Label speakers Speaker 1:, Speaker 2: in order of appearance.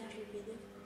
Speaker 1: Serge Lebedev.